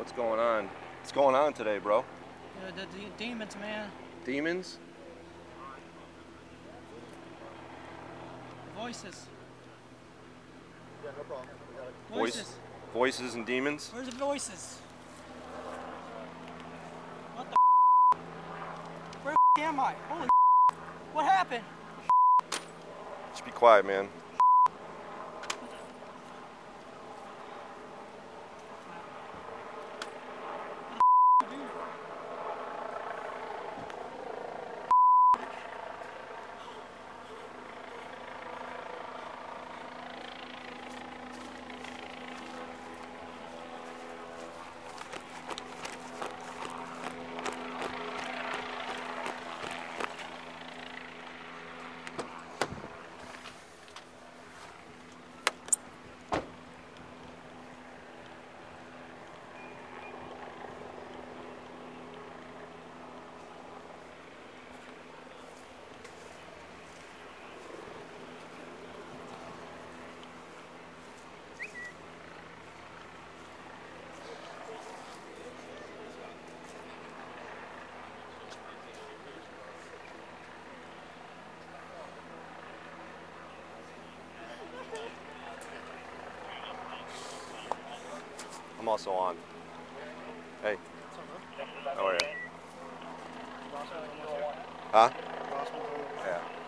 What's going on? What's going on today, bro? Yeah, the, the demons, man. Demons? Voices. Yeah, no problem. It. Voice- Voices. Voices and demons? Where's the voices? What the Where the am I? Holy What happened? Just be quiet, man. I'm also on. Hey. How are you? Huh? Yeah.